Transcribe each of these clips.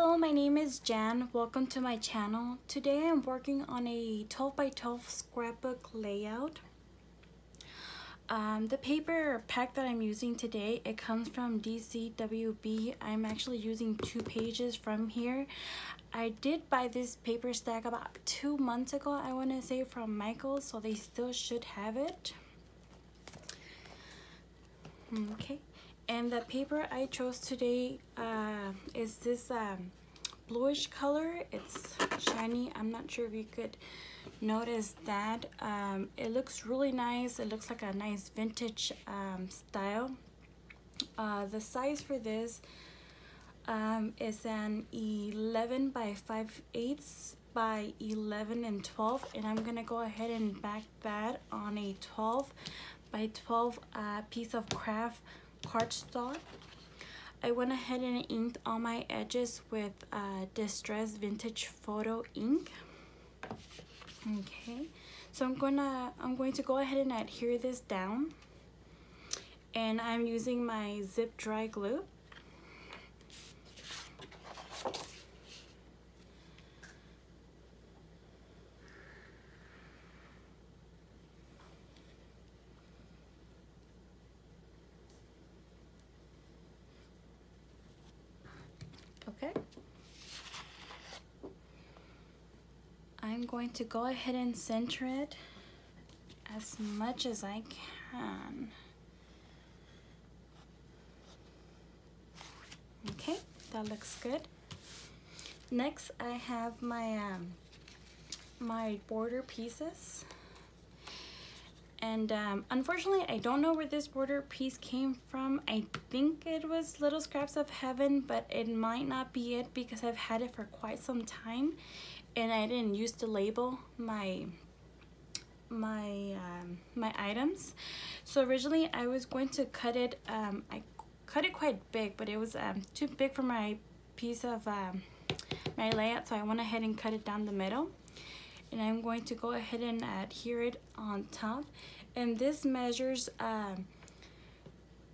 Hello, my name is Jan. Welcome to my channel. Today I'm working on a 12 by 12 scrapbook layout. Um, the paper pack that I'm using today, it comes from DCWV. I'm actually using two pages from here. I did buy this paper stack about two months ago, I want to say from Michaels, so they still should have it. Okay, and the paper I chose today uh, is this um, bluish color. It's shiny. I'm not sure if you could notice that. Um, it looks really nice. It looks like a nice vintage um, style. Uh, the size for this um, is an 11 by 5 eighths by 11 and 12 and I'm gonna go ahead and back that on a 12 by 12 uh, piece of craft cardstock I went ahead and inked all my edges with uh, Distress Vintage Photo ink. Okay so I'm gonna I'm going to go ahead and adhere this down. And I'm using my zip dry glue okay I'm going to go ahead and center it as much as I can. Okay, that looks good. Next, I have my um, my border pieces. And um, unfortunately, I don't know where this border piece came from. I think it was Little Scraps of Heaven, but it might not be it because I've had it for quite some time and I didn't use to label my my um, my items. So originally I was going to cut it um, I cut it quite big but it was um, too big for my piece of um, my layout so I went ahead and cut it down the middle. And I'm going to go ahead and adhere it on top. And this measures um,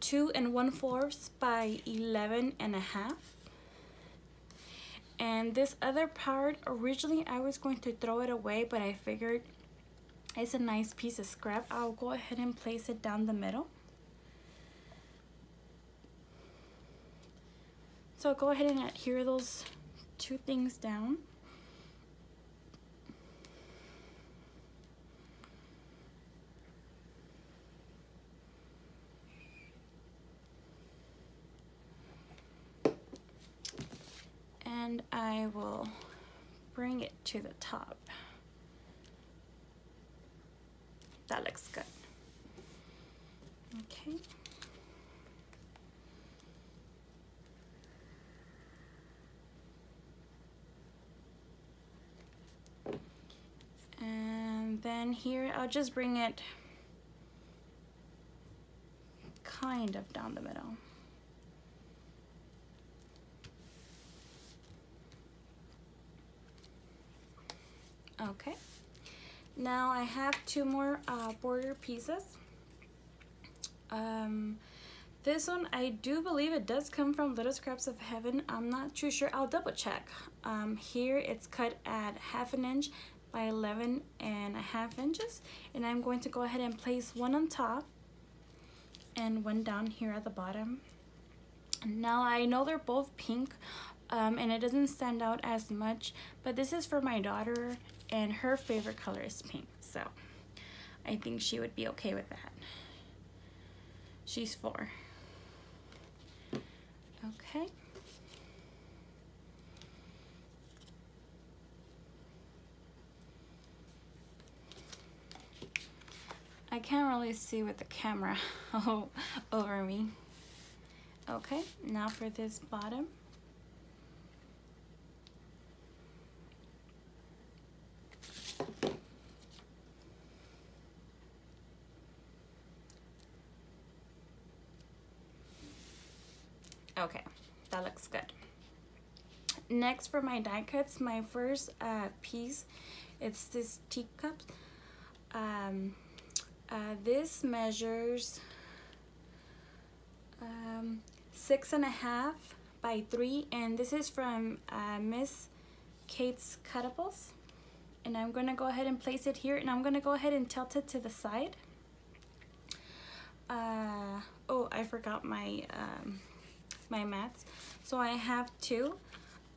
two and one fourths by 11 and a half and this other part originally I was going to throw it away but I figured it's a nice piece of scrap. I'll go ahead and place it down the middle. So go ahead and adhere those two things down and I will bring it to the top. That looks good. Okay. And then here, I'll just bring it kind of down the middle. Okay. Now I have two more uh, border pieces. Um, this one, I do believe it does come from Little Scraps of Heaven. I'm not too sure. I'll double check. Um, here it's cut at half an inch by 11 and a half inches. And I'm going to go ahead and place one on top and one down here at the bottom. Now I know they're both pink um, and it doesn't stand out as much, but this is for my daughter and her favorite color is pink so I think she would be okay with that. She's four. Okay. I can't really see with the camera over me. Okay now for this bottom Okay, that looks good. Next for my die cuts, my first uh, piece, it's this teacup. Um, uh, this measures um, six and a half by 3 and this is from uh, Miss Kate's Cuttables and I'm going to go ahead and place it here and I'm going to go ahead and tilt it to the side. Uh, oh, I forgot my, um, my mats. So I have two.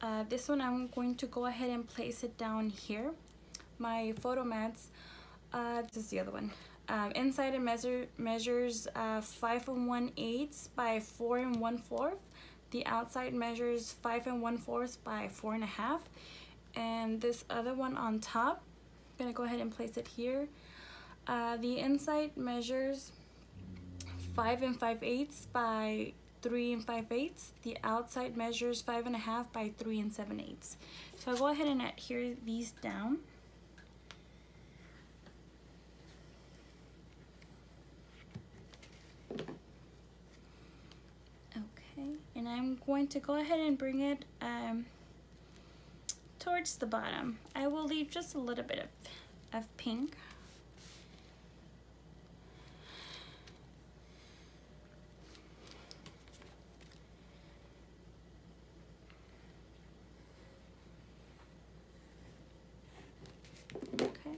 Uh, this one I'm going to go ahead and place it down here. My photo mats, uh, this is the other one. Um, inside it measure, measures uh, 5 and 1 eighths by 4 and 1 fourth. The outside measures 5 and 1 fourth by 4 and a half. And this other one on top, I'm gonna go ahead and place it here. Uh, the inside measures 5 and 5 eighths by 3 and 5 eighths. The outside measures 5 and a half by 3 and 7 eighths. So I'll go ahead and adhere these down. Okay, and I'm going to go ahead and bring it um, towards the bottom. I will leave just a little bit of, of pink. Okay.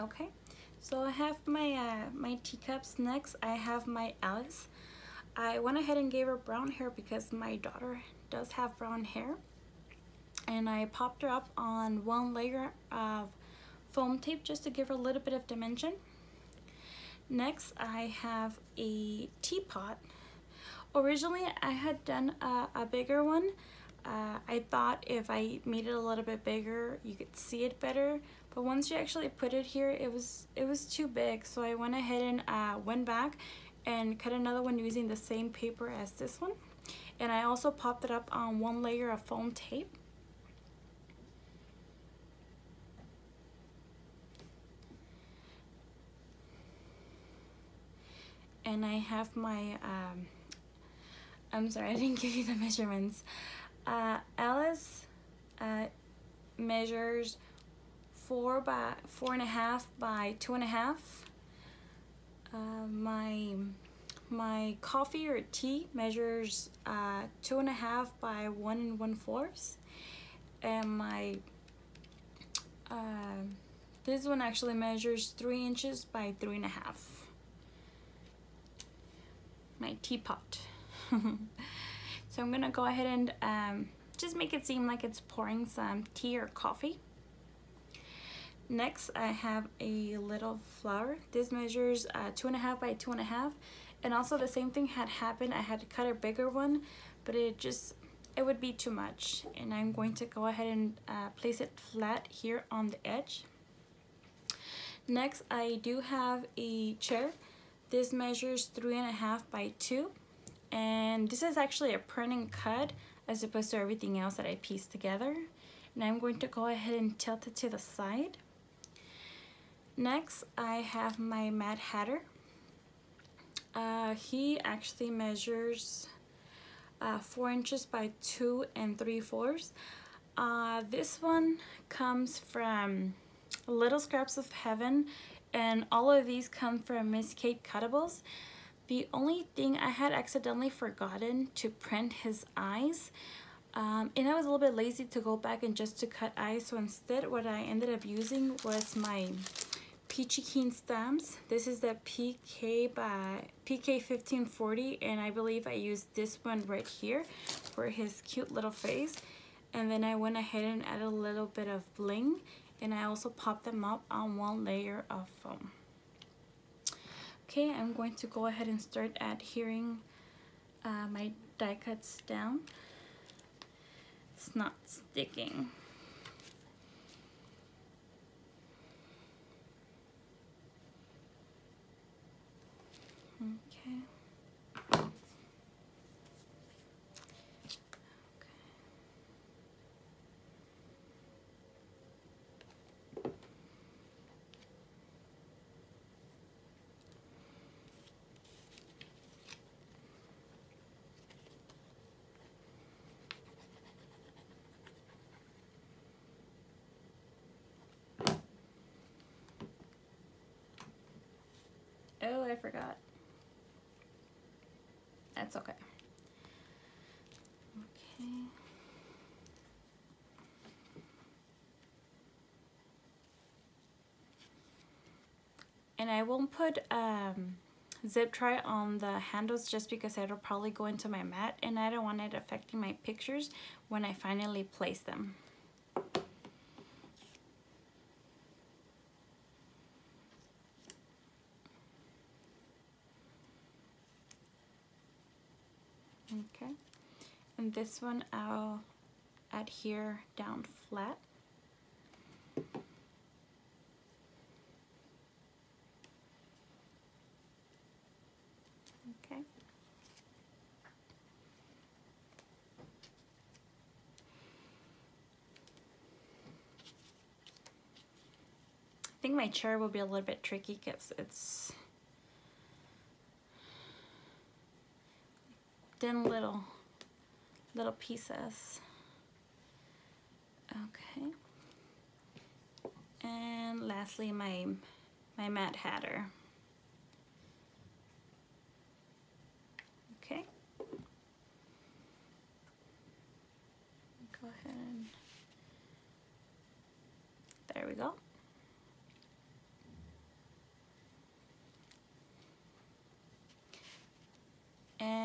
Okay, so I have my uh, my teacups next. I have my Alice. I went ahead and gave her brown hair because my daughter does have brown hair. And I popped her up on one layer of foam tape just to give her a little bit of dimension. Next, I have a teapot. Originally, I had done a, a bigger one. Uh, I thought if I made it a little bit bigger, you could see it better. But once you actually put it here, it was it was too big. So I went ahead and uh, went back and cut another one using the same paper as this one. And I also popped it up on one layer of foam tape. and I have my, um, I'm sorry, I didn't give you the measurements. Uh, Alice uh, measures four by four and a half by two and a half. Uh, my my coffee or tea measures uh, two and a half by one and one fourth, and my uh, this one actually measures three inches by three and a half my teapot. so I'm gonna go ahead and um, just make it seem like it's pouring some tea or coffee. Next, I have a little flower. This measures uh, two and a half by two and a half. And also the same thing had happened. I had to cut a bigger one, but it just, it would be too much. And I'm going to go ahead and uh, place it flat here on the edge. Next, I do have a chair. This measures three and a half by two. And this is actually a printing cut as opposed to everything else that I pieced together. And I'm going to go ahead and tilt it to the side. Next, I have my Mad Hatter. Uh, he actually measures uh, four inches by two and three fourths. Uh, this one comes from Little Scraps of Heaven and all of these come from Miss Kate Cuttables. The only thing I had accidentally forgotten to print his eyes um, and I was a little bit lazy to go back and just to cut eyes so instead what I ended up using was my Peachy Keen stamps. This is the PK by PK 1540 and I believe I used this one right here for his cute little face and then I went ahead and added a little bit of bling and I also popped them up on one layer of foam. Okay, I'm going to go ahead and start adhering uh, my die cuts down. It's not sticking. I forgot. That's okay. Okay. And I won't put um, zip tie on the handles just because it'll probably go into my mat and I don't want it affecting my pictures when I finally place them. Okay, and this one I'll adhere down flat. Okay. I think my chair will be a little bit tricky because it's thin little little pieces. Okay. And lastly my my Mad Hatter. Okay. Go ahead and there we go.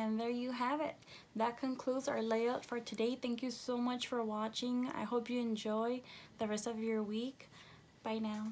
And there you have it. That concludes our layout for today. Thank you so much for watching. I hope you enjoy the rest of your week. Bye now.